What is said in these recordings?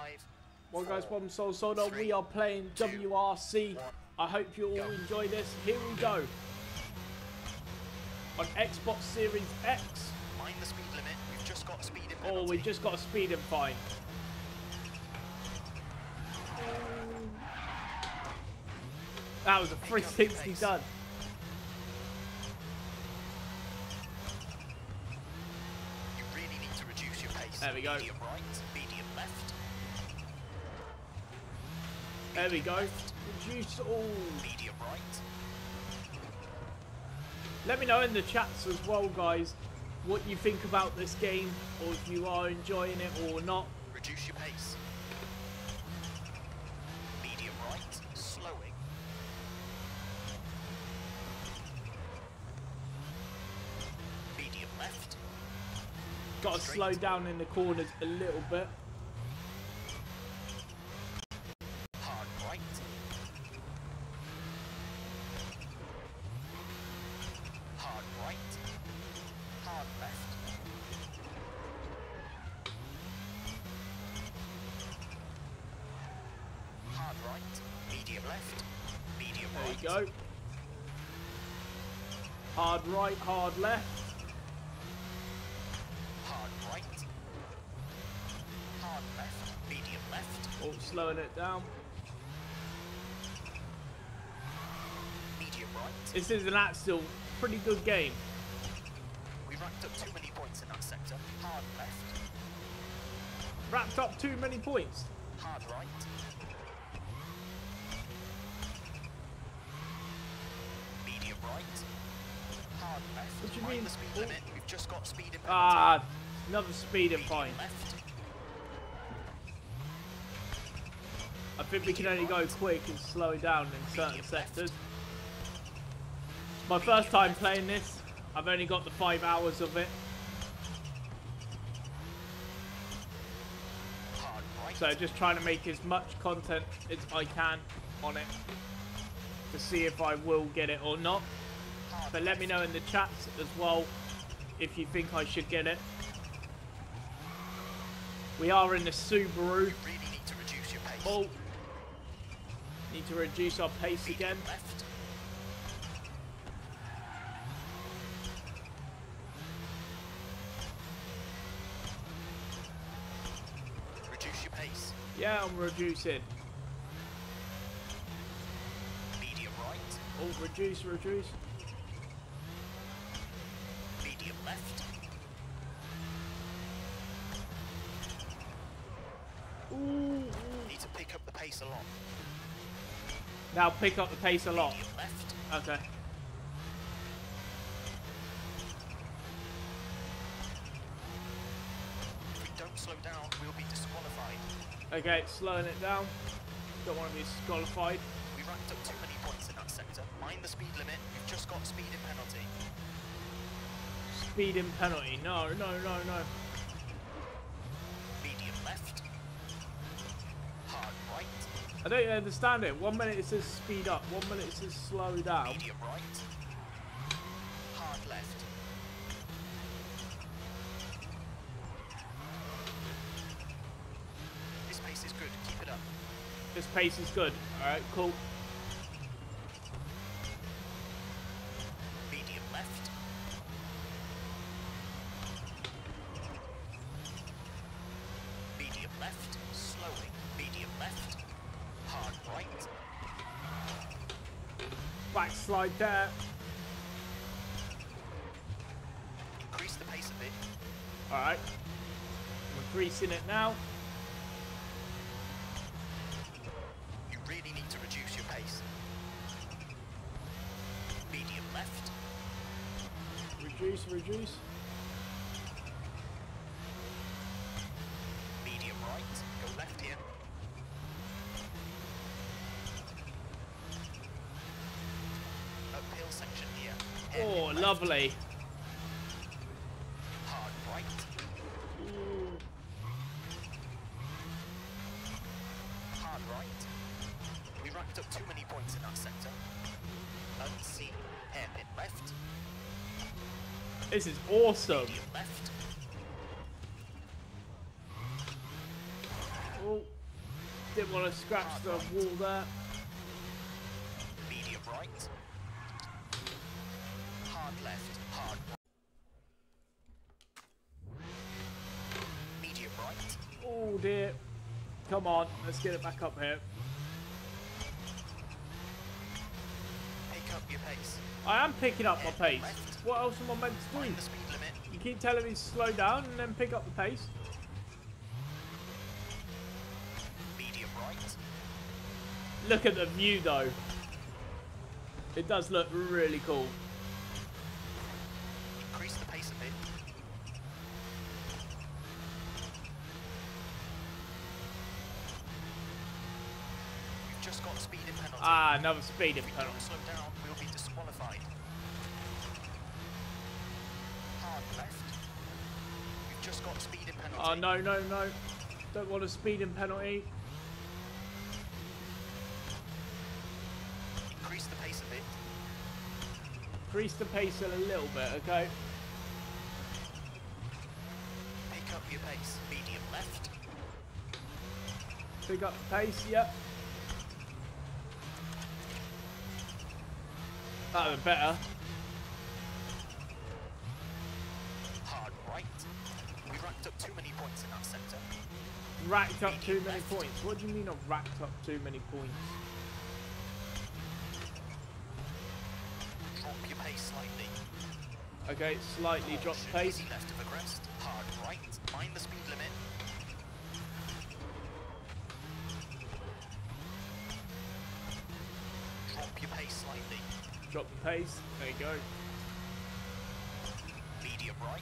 Five. One guys, one Solder Solder. three, We are playing two, WRC. one. I hope you all Go. enjoy this. Here we go. On Xbox Series X. Mind the speed limit. We've just got a speeding Oh, penalty. we just got a speeding fine. That was a 360 done. You really need to reduce your pace. There we go. Medium right, medium left, There we go. Reduce all. medium right. Let me know in the chats as well, guys, what you think about this game, or if you are enjoying it or not. Reduce your pace. Medium right, slowing. Medium left, Got to Straight. slow down in the corners a little bit. hard right. Hard right. Hard left. Hard right. Medium left. Medium There right. you go. Hard right, hard left. Hard right. Hard left. Medium left. Oh, slowing it down. Medium right. This is an actual pretty good game. We racked up too many points in that sector. Hard left. Wrapped up too many points. Hard right. Medium right. Hard left. What do you mean? We've just got speed penalty. Ah, another speeding left. I think we can only go quick and slow down in certain sectors. It's my first time playing this. I've only got the five hours of it. So just trying to make as much content as I can on it to see if I will get it or not. But let me know in the chats as well if you think I should get it. We are in the Subaru. You really need to reduce your pace. Oh, need to reduce our pace again. Left. Reduce your pace. Yeah, I'm reducing. Medium right. Oh, reduce, reduce. Medium left. Ooh, Need to pick up the pace a lot. Now pick up the pace a lot. Left. Okay. If we don't slow down, we'll be disqualified. Okay, slowing it down. Don't want to be disqualified. We racked up too many points in that sector. Mind the speed limit. We've just got speed in penalty. Speeding penalty. No, no, no, no. Medium left. Hard right. I don't understand it. One minute it says speed up, one minute it says slow down. Medium right. Hard left. This pace is good. Keep it up. This pace is good. Alright, cool. Medium left. Medium left. Slowing. Medium left. Hard right. Backslide there. Increase the pace a bit. Alright. I'm increasing it now. You really need to reduce your pace. Medium left. Reduce, reduce. Medium right. Go left here. Uphill section here. Oh, lovely. Hard right. Ooh. Hard right. We racked up too many points in that sector. Unseen. Hairpin left. This is awesome. Medium left. Ooh. careful. Didn't want to scratch the wall there. Medium right. Hard left. Hard. Medium right. Oh dear. Come on, let's get it back up here. Pick up your pace. I am picking up my pace. What else am I meant to do? the speed limit. You keep telling me to slow down and then pick up the pace. Medium right. Look at the view though. It does look really cool. Increase the pace a bit. You've just got a speeding penalty. Ah, another speeding if we penalty. slow down, we'll be disqualified. Hard left. You've just got a speeding penalty. Oh no, no, no. Don't want a speed speeding penalty. Increase the pace a bit. Increase the pace a little bit, okay? Pick up your pace. Medium left. Pick up the pace, yep. That would be better. Hard right. We racked up too many points in that sector. Racked up too many points. What do you mean I've racked up too many points? Drop your pace slightly. Okay, slightly drop pace. Left of the crest. Hard right. Mind the speed limit. Drop your pace slightly. Drop the pace. There you go. Medium right.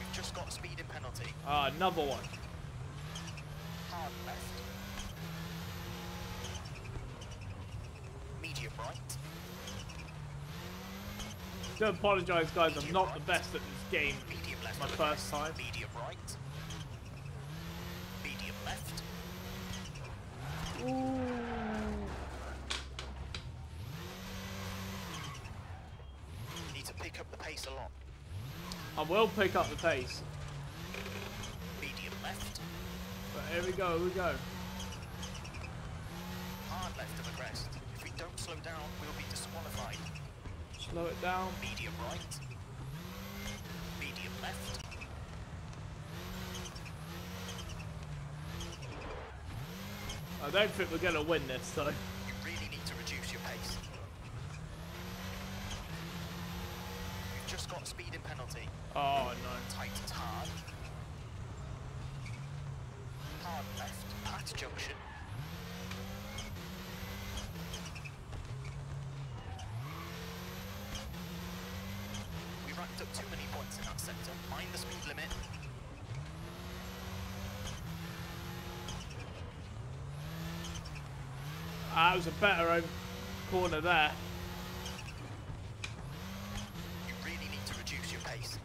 You've just got a speeding penalty. Ah, another one. Hard left. Medium right. Do apologise, guys. I'm not the best at this game. Medium left. My first time. Medium right. Medium left. You need to pick up the pace a lot. I will pick up the pace. Medium left. But here we go, here we go. Hard left of the crest. If we don't slow down, we'll be disqualified. Slow it down. Medium right. Medium left. I don't think we're going to win this, though. You really need to reduce your pace. You've just got speeding penalty. Oh, no. Tight Tightens hard. Hard left. Pat junction. We racked up too many points in that sector. Mind the speed limit. Ah, that was a better corner there. You really need to reduce your pace.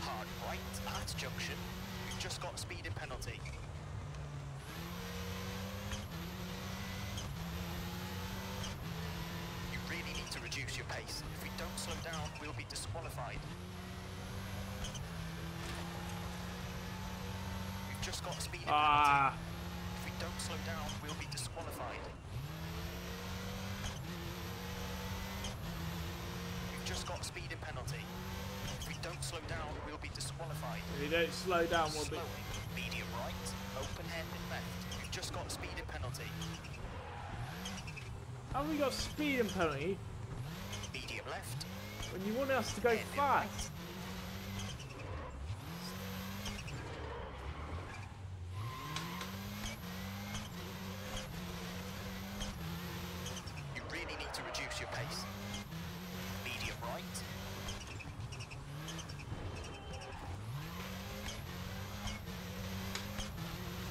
Hard right at junction. You've just got a speeding penalty. You really need to reduce your pace. If we don't slow down, we'll be disqualified. You've just got penalty. Ah, If we don't slow down, we'll be disqualified. Just got a speeding penalty. If we don't slow down, we'll be disqualified. if you don't slow down, we'll be... Medium right, open heading left. You've just got a speeding penalty. Have we got speeding penalty left, when you want us to go heading fast? right. You really need to reduce your pace. Medium right,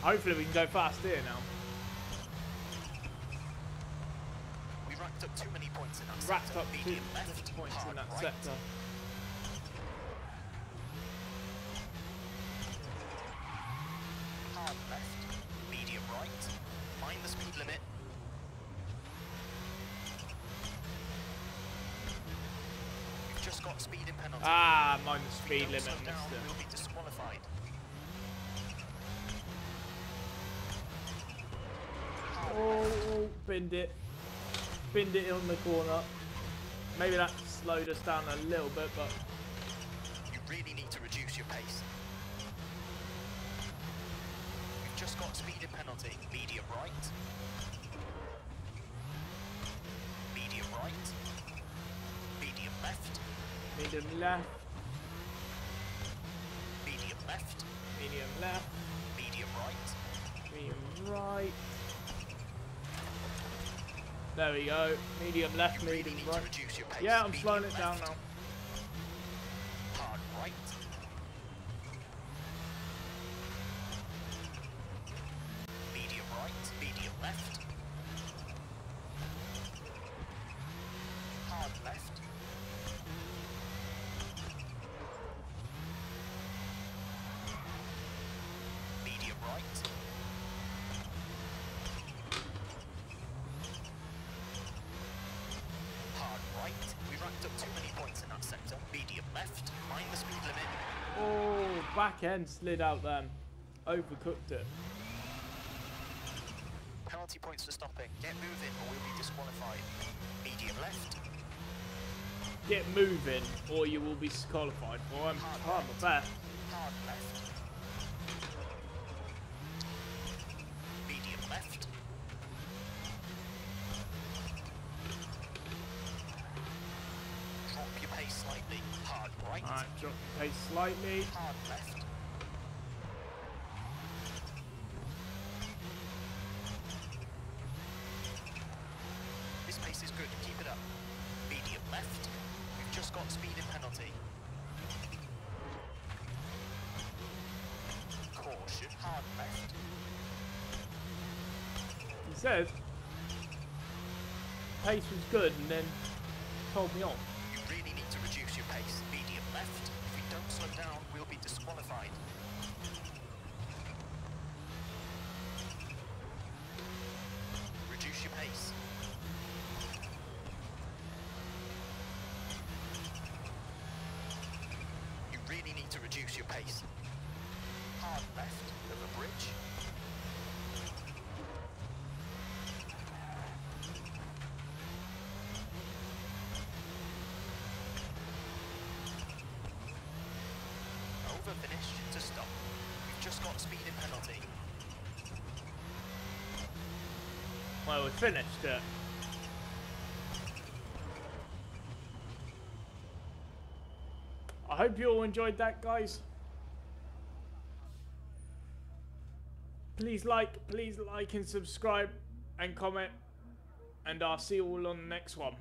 Hopefully we can go fast here now. too many points in that racked up two left, points in that right. sector. Hard left, medium right, Find the speed limit. We've just got speed and penalty. Ah, mind the speed limit, Mister. we'll be disqualified. Oh, oh, binned it. Binned it in the corner. Maybe that slowed us down a little bit, but You really need to reduce your pace. You've just got speeding penalty. Medium right. Medium right. Medium left. medium left, Medium left. medium left, Medium right. medium right. There we go. Medium left, medium right. to reduce your pace. Yeah, I'm slowing it down now. Hard right. Medium right. Medium left. Hard left. Medium right. Hard right. We racked up too many points in that sector. Medium left. Mind the speed limit. Oh, back end slid out then. Overcooked it. Penalty points for stopping. Get moving or we'll be disqualified. Medium left. Get moving or you will be disqualified. Well, I'm trying my best. Hard left. Medium left. Drop your pace slightly. Hard right. Alright, drop the pace slightly. This pace is good. Keep it up. Medium left. We've just got speeding penalty. Caution. Hard left. He said pace was good and then told me off. You really need to reduce your pace. Medium left. If we don't slow down, we'll be disqualified. Reduce your pace. You really need to reduce your pace. Hard left of a bridge. Over finish to stop. We've just got speeding penalty. Well, we finished it. Hope you all enjoyed that, guys. Please like, please like and subscribe and comment. And I'll see you all on the next one.